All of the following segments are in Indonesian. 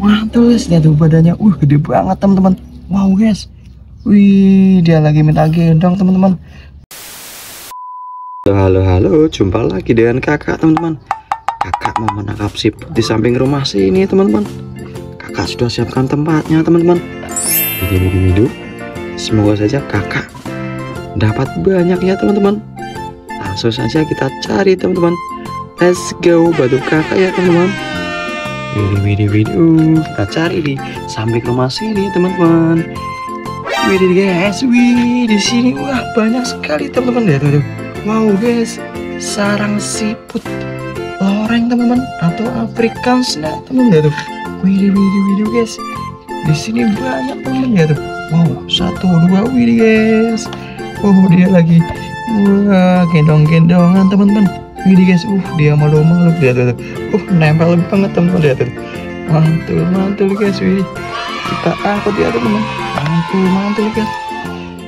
mantul guys lihat tuh badannya. Uh gede banget teman-teman. Wow guys. Wih dia lagi minta gendong teman-teman. Halo halo. Jumpa lagi dengan kakak teman-teman. Kakak mau menangkap siput di samping rumah sini teman-teman. Kakak sudah siapkan tempatnya teman-teman. Video video semoga saja kakak dapat banyak ya teman-teman. Langsung saja kita cari teman-teman. Let's go batu kakak ya teman-teman Widih, widih, widih. Uh, kita cari di samping rumah sini, teman-teman. Widih, guys. Wih, di sini wah banyak sekali, teman-teman. Lihat tuh. Wow, guys. Sarang siput loreng, teman-teman, atau Afrikaans nah, teman lihat tuh. Widih, widih, widih, guys. Di sini banyak, teman lihat tuh. Wow, satu, dua, widih, guys. Oh, dia lagi. Wah, gendong-gendongan, teman-teman. Widih guys, uh dia malu-malu lihat tuh. Uh nempel banget teman-teman lihat tuh. Mantul, mantul guys, wih. Kita angkut ya teman-teman. Mantul, mantul guys.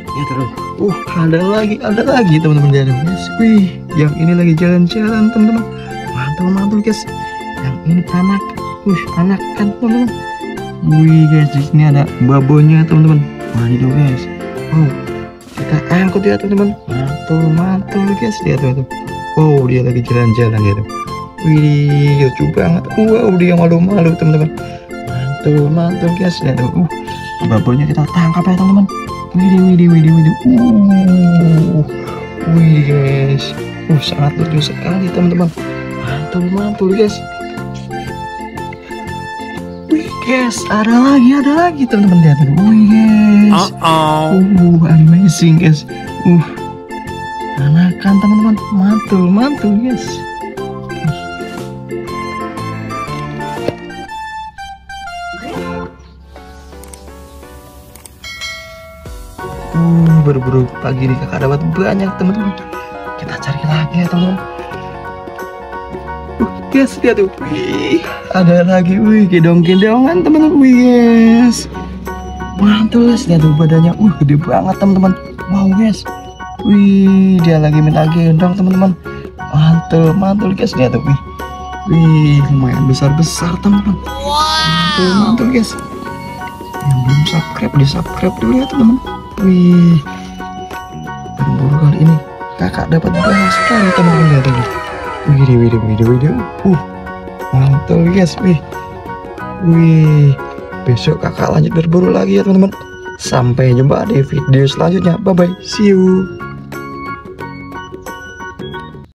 Ya terus. Uh ada lagi, ada lagi teman-teman lihat guys. Wih, yang ini lagi jalan-jalan teman-teman. Mantul, mantul guys. Yang ini anak, uh anak kan teman-teman. Wih guys, di sini ada babonya teman-teman. Waduh guys. Wow, kita angkut ya teman-teman. Mantul, mantul guys. Lihat tuh. Wow dia lagi jalan-jalan gitu. Wih lucu banget. Wow dia malu-malu teman-teman. Mantul mantul guys. Tuh uh, Babonya kita tangkap ya teman-teman. Widih widih widih widih. Uh, Wih guys. Uh sangat lucu sekali teman-teman. Mantul mantul guys. Wih guys ada lagi ada lagi teman-teman. Lihat tuh Wih guys. Uh-oh. Uh amazing guys. Uh anakan teman-teman. Mantul mantul guys uh berburu pagi nih kakak dapat banyak teman-teman. Kita cari lagi ya teman-teman. Uh, guys lihat tuh. Wih ada lagi. Wih gendong-gendongan teman-teman. Wih guys mantul guys lihat tuh badannya. Uh gede banget teman-teman. Wow guys Wih, dia lagi minta gendong teman-teman. Mantul, mantul guys lihat tuh. Wih, wih lumayan besar-besar teman-teman. Mantul, mantul guys. Yang belum subscribe di subscribe dulu ya teman-teman. Wih, berburu kali ini kakak dapat banyak sekali teman-teman lihat tuh. Wih, wih, wih, wih, wih, uh, mantul guys. Wih, wih. Besok kakak lanjut berburu lagi ya teman-teman. Sampai jumpa di video selanjutnya. Bye bye. See you.